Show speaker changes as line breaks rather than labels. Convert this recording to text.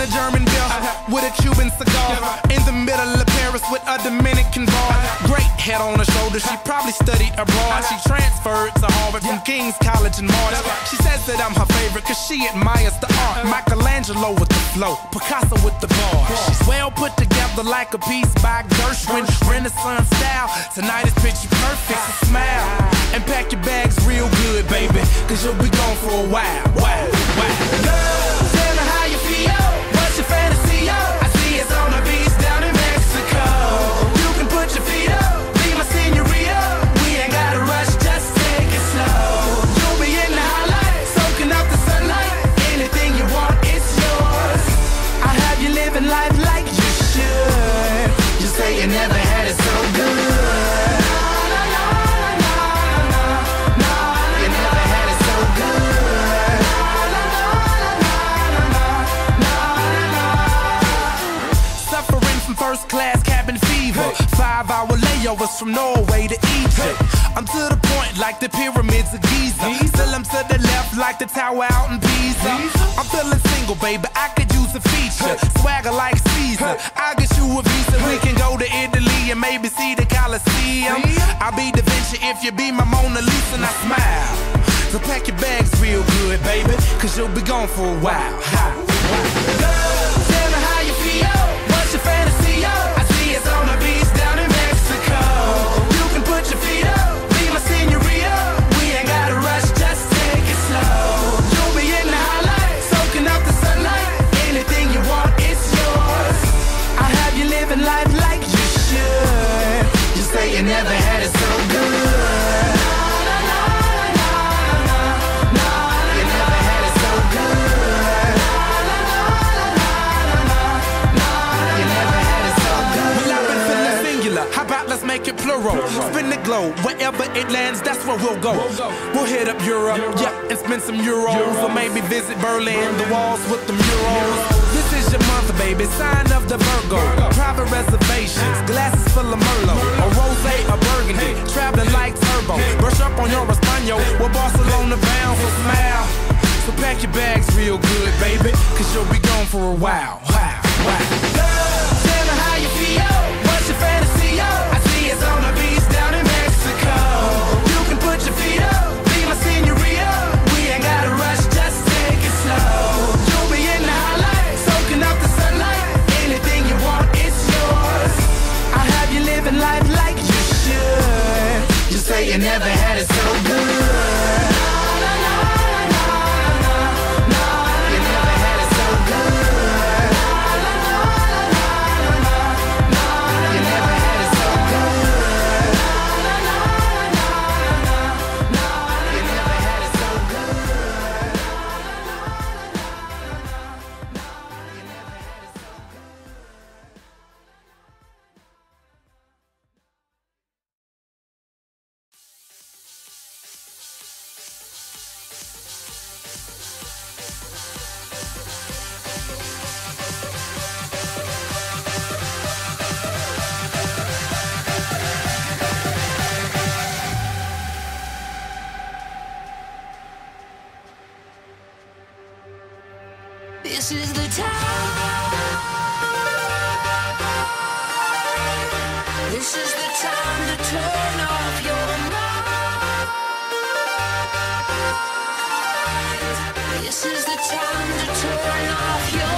a German beer with a Cuban cigar. In the middle of Paris with a Dominican bar. Great head on her shoulder, she probably studied abroad. She transferred to Harvard from King's College in March. She says that I'm her favorite cause she admires the art. Michelangelo with the flow, Picasso with the bar. She's well put together like a piece by Gershwin. Renaissance style. Tonight is picture perfect, so smile. And pack your bags real good, baby. Cause you'll be gone for a while. Class cabin fever. Five hour layovers from Norway to Egypt. I'm to the point like the pyramids of Giza. Still I'm to the left like the tower out in Pisa. I'm feeling single, baby. I could use a feature. Swagger like Caesar. I'll get you a visa. We can go to Italy and maybe see the Colosseum. I'll be Da Vinci if you be my Mona Lisa and I smile. So pack your bags real good, baby. Cause you'll be gone for a while. Never had it so. How about let's make it plural? Spin the globe. Wherever it lands, that's where we'll go. We'll hit up Europe, yeah, and spend some euros. Or maybe visit Berlin, the walls with the murals. This is your month, baby. Sign of the Virgo. Private reservations, glasses full of Merlot. On your Espanol. We're Barcelona bound, so smile. So pack your bags real good, baby. Cause you'll be gone for a while. Wow, wow. Tell me how you feel. What's your fantasy? Oh, I see it's on the beach down in Mexico. You can put your feet up, be my senorita. We ain't gotta rush, just take it slow. You'll be in the highlight, soaking up the sunlight. Anything you want, it's yours. I have you living life like you should. Say you never
This is the time. This is the time to turn off your mind. This is the time to turn off your.